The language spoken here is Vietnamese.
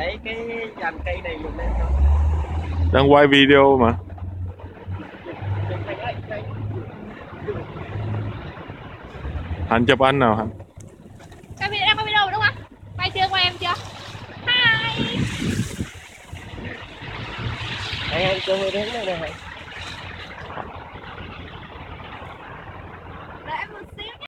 lấy cái dàn cây này một lên thôi đang quay video mà. Hạnh chụp anh nào Hạnh Quay video, đang quay video rồi đúng không? Quay chưa, quay em chưa? Hi. Anh anh cơ hội đến đây này